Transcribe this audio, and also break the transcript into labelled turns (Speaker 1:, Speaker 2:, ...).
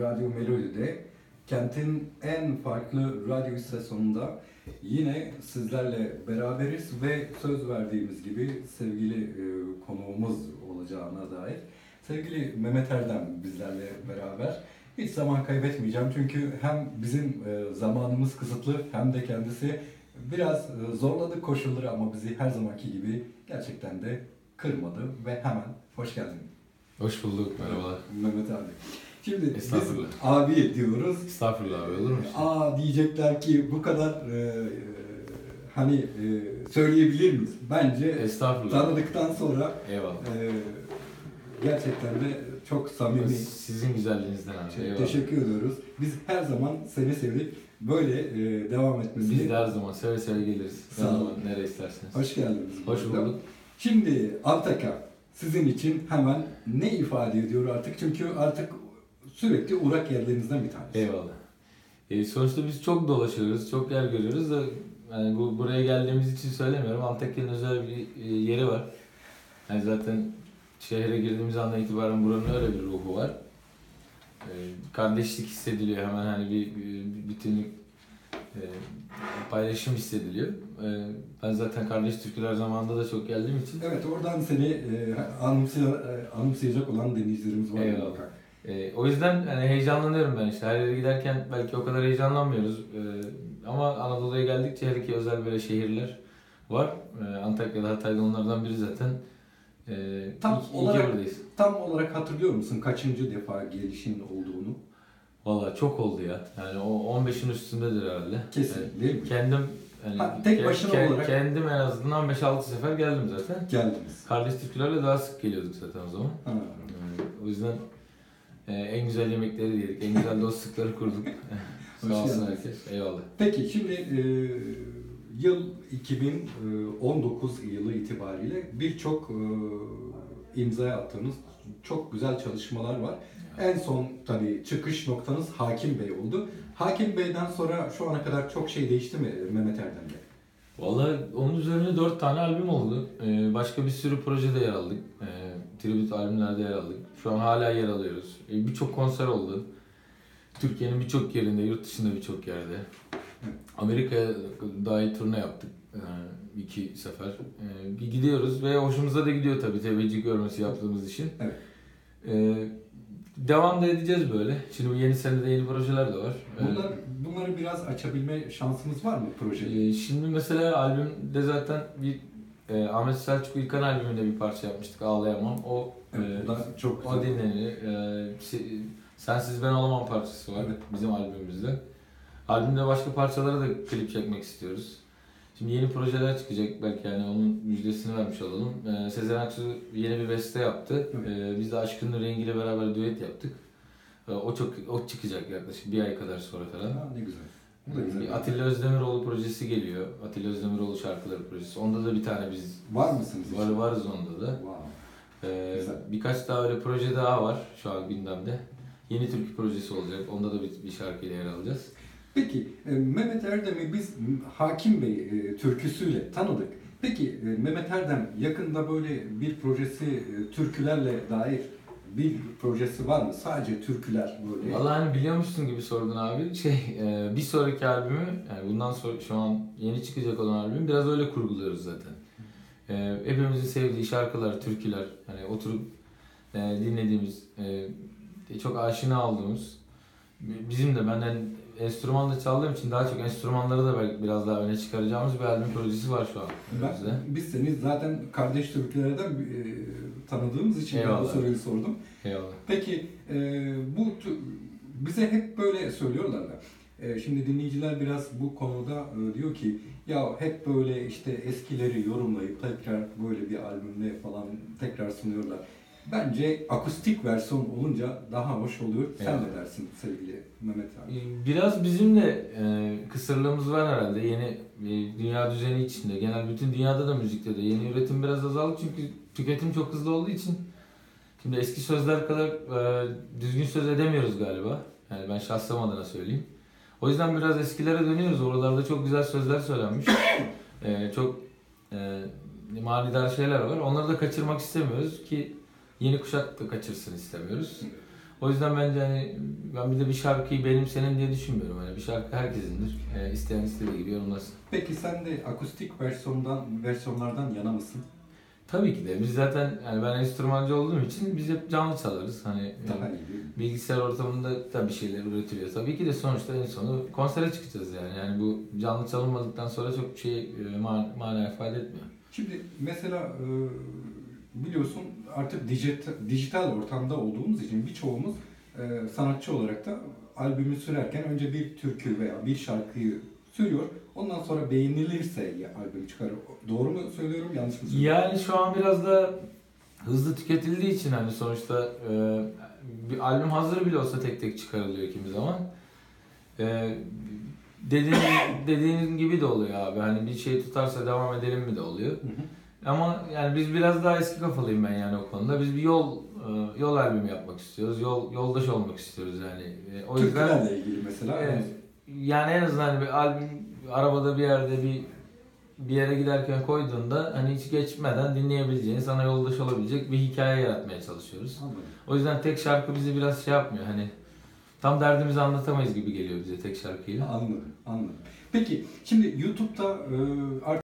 Speaker 1: Radyo Melodi'de kentin en farklı radyo istasyonunda yine sizlerle beraberiz ve söz verdiğimiz gibi sevgili e, konuğumuz olacağına dair sevgili Mehmet Erdem bizlerle beraber. Hiç zaman kaybetmeyeceğim çünkü hem bizim e, zamanımız kısıtlı hem de kendisi biraz e, zorladı koşulları ama bizi her zamanki gibi gerçekten de kırmadı ve hemen hoş geldin
Speaker 2: Hoş bulduk, merhabalar.
Speaker 1: Mehmet abi. Şimdi biz
Speaker 2: Estağfurullah.
Speaker 1: abi diyoruz.
Speaker 2: Estağfurullah abi olur mu?
Speaker 1: Aa diyecekler ki bu kadar e, e, hani e, söyleyebilir miyiz? Bence
Speaker 2: Estağfurullah.
Speaker 1: tanıdıktan sonra
Speaker 2: Eyvallah.
Speaker 1: e, gerçekten de çok samimi.
Speaker 2: Sizin güzelliğinizden abi. Eyvallah.
Speaker 1: teşekkür ediyoruz. Biz her zaman seni sevdik. Böyle e, devam etmesini.
Speaker 2: Biz de her zaman seve seve geliriz.
Speaker 1: Sağ olun.
Speaker 2: zaman, nereye isterseniz.
Speaker 1: Hoş geldiniz.
Speaker 2: Hoş bulduk.
Speaker 1: Şimdi Antakya sizin için hemen ne ifade ediyor artık? Çünkü artık sürekli uğrak yerlerinizden bir tanesi.
Speaker 2: Eyvallah. E, sonuçta biz çok dolaşıyoruz, çok yer görüyoruz da yani bu buraya geldiğimiz için söylemiyorum. Antakya'nın özel bir e, yeri var. Yani zaten şehre girdiğimiz andan itibaren buranın öyle bir ruhu var. E, kardeşlik hissediliyor hemen hani bir, bir bütünlük e, paylaşım hissediliyor. E, ben zaten kardeş türküler zamanında da çok geldiğim için
Speaker 1: Evet oradan seni e, anımsay- e, anımsayacak olan dinleyicilerimiz var.
Speaker 2: Eyvallah. E, o yüzden hani heyecanlanıyorum ben işte her yere giderken belki o kadar heyecanlanmıyoruz E, ama Anadolu'ya geldikçe hele ki özel böyle şehirler var. E, Antakya'da Hatay'da onlardan biri zaten. E,
Speaker 1: Tam
Speaker 2: iyi, iyi ki
Speaker 1: olarak-
Speaker 2: buradayız.
Speaker 1: Tam olarak hatırlıyor musun kaçıncı defa gelişin olduğunu?
Speaker 2: Valla çok oldu ya. Yani o 15'in üstündedir herhalde.
Speaker 1: Kesin
Speaker 2: E,
Speaker 1: değil mi?
Speaker 2: kendim yani
Speaker 1: Ha, tek başına olarak-
Speaker 2: Kendim en azından 5-6 sefer geldim zaten.
Speaker 1: Geldiniz.
Speaker 2: Kardeş türkülerle daha sık geliyorduk zaten o zaman.
Speaker 1: Ha.
Speaker 2: E, o yüzden e, en güzel yemekleri yedik, en güzel dostlukları kurduk.
Speaker 1: Hoş
Speaker 2: Sağ olsun
Speaker 1: geldiniz.
Speaker 2: herkes. Eyvallah.
Speaker 1: Peki şimdi e, yıl 2019 yılı itibariyle birçok e, imza attığınız çok güzel çalışmalar var. En son tabii çıkış noktanız Hakim Bey oldu. Hakim Bey'den sonra şu ana kadar çok şey değişti mi Mehmet Erdem'de?
Speaker 2: Vallahi onun üzerine 4 tane albüm oldu. Ee, başka bir sürü projede yer aldık. Ee, tribute albümlerde yer aldık. Şu an hala yer alıyoruz. Ee, birçok konser oldu. Türkiye'nin birçok yerinde, yurt dışında birçok yerde. Amerika'ya dahi turne yaptık. Ee, iki sefer. Ee, gidiyoruz ve hoşumuza da gidiyor tabii teveccüh görmesi yaptığımız işin.
Speaker 1: Evet.
Speaker 2: Ee, devam da edeceğiz böyle. Şimdi yeni senede yeni projeler de var. Ee,
Speaker 1: Bunlar, bunları biraz açabilme şansımız var mı projede?
Speaker 2: ee, şimdi mesela albümde zaten bir e, Ahmet Selçuk İlkan albümünde bir parça yapmıştık Ağlayamam. O
Speaker 1: Evet,
Speaker 2: e,
Speaker 1: çok
Speaker 2: o
Speaker 1: güzel.
Speaker 2: dinleniyor. E, Se- Sensiz Ben Olamam parçası var
Speaker 1: Evet.
Speaker 2: bizim albümümüzde. Albümde başka parçalara da klip çekmek istiyoruz. Şimdi yeni projeler çıkacak belki yani onun müjdesini vermiş olalım. E, Sezen Aksu yeni bir beste yaptı.
Speaker 1: Evet.
Speaker 2: E, biz de Aşkın rengiyle beraber düet yaptık. E, o çok o çıkacak yaklaşık bir ay kadar sonra falan.
Speaker 1: Ha, ne güzel. Bu da güzel.
Speaker 2: Bir Atilla Özdemiroğlu projesi geliyor. Atilla Özdemiroğlu şarkıları projesi. Onda da bir tane biz
Speaker 1: Var mısınız?
Speaker 2: var, varız onda da.
Speaker 1: Wow.
Speaker 2: Ee,
Speaker 1: Güzel.
Speaker 2: birkaç daha öyle proje daha var şu an gündemde. Yeni türkü projesi olacak. Onda da bir, bir şarkıyla yer alacağız.
Speaker 1: Peki e, Mehmet Erdem'i biz Hakim Bey e, türküsüyle tanıdık. Peki e, Mehmet Erdem yakında böyle bir projesi e, türkülerle dair bir projesi var mı? Sadece türküler böyle.
Speaker 2: Vallahi hani biliyormuşsun gibi sordun abi. Şey, e, bir sonraki albümü, yani bundan sonra şu an yeni çıkacak olan albüm biraz öyle kurguluyoruz zaten. E, hepimizin sevdiği şarkılar, türküler, hani oturup e, dinlediğimiz, çok aşina olduğumuz, bizim de benden enstrüman da çaldığım için daha çok enstrümanları da belki biraz daha öne çıkaracağımız bir albüm projesi var şu an.
Speaker 1: Ben, biz seni zaten kardeş türkülerden e, tanıdığımız için bu soruyu sordum.
Speaker 2: Eyvallah.
Speaker 1: Peki e, bu bize hep böyle söylüyorlar da. E, şimdi dinleyiciler biraz bu konuda e, diyor ki ya hep böyle işte eskileri yorumlayıp tekrar böyle bir albümle falan tekrar sunuyorlar. Bence akustik versiyon olunca daha hoş oluyor. Sen
Speaker 2: Eyvallah.
Speaker 1: ne dersin sevgili Mehmet abi?
Speaker 2: Ee, Biraz bizim de e, kısırlığımız var herhalde yeni e, dünya düzeni içinde. Genel bütün dünyada da müzikte de yeni üretim biraz azaldı çünkü tüketim çok hızlı olduğu için. Şimdi eski sözler kadar e, düzgün söz edemiyoruz galiba. Yani ben şahsım adına söyleyeyim. O yüzden biraz eskilere dönüyoruz. Oralarda çok güzel sözler söylenmiş. E, çok e, manidar şeyler var. Onları da kaçırmak istemiyoruz ki yeni kuşak da kaçırsın istemiyoruz. O yüzden bence hani ben bir de bir şarkıyı benim senin diye düşünmüyorum. Hani bir şarkı herkesindir. E, isteyen istediği gibi yorumlasın.
Speaker 1: Peki sen de akustik versiyondan versiyonlardan yana mısın?
Speaker 2: Tabii ki de biz zaten yani ben enstrümancı olduğum için biz hep canlı çalarız. Hani
Speaker 1: Daha iyi
Speaker 2: bilgisayar ortamında da bir şeyler üretiliyor. Tabii ki de sonuçta en sonu konsere çıkacağız yani. Yani bu canlı çalınmadıktan sonra çok şey e, man, mana ifade etmiyor.
Speaker 1: Şimdi mesela e, biliyorsun artık dijital, dijital ortamda olduğumuz için birçoğumuz e, sanatçı olarak da albümü sürerken önce bir türkü veya bir şarkıyı sürüyor. Ondan sonra beğenilirse ya albüm çıkarır. Doğru mu söylüyorum, yanlış mı söylüyorum?
Speaker 2: Yani şu an biraz da hızlı tüketildiği için hani sonuçta e, bir albüm hazır bile olsa tek tek çıkarılıyor kimi zaman. E, dediğin, dediğin gibi de oluyor abi. Hani bir şey tutarsa devam edelim mi de oluyor.
Speaker 1: Hı hı.
Speaker 2: Ama yani biz biraz daha eski kafalıyım ben yani o konuda. Biz bir yol e, yol albümü yapmak istiyoruz. Yol yoldaş olmak istiyoruz yani. E, o yüzden
Speaker 1: ilgili mesela.
Speaker 2: Evet. Yani en azından hani bir albüm arabada bir yerde bir bir yere giderken koyduğunda hani hiç geçmeden dinleyebileceğin, sana yoldaş olabilecek bir hikaye yaratmaya çalışıyoruz.
Speaker 1: Anladım.
Speaker 2: O yüzden tek şarkı bizi biraz şey yapmıyor hani tam derdimizi anlatamayız gibi geliyor bize tek şarkıyla.
Speaker 1: Anladım, anladım. Peki şimdi YouTube'da e, artık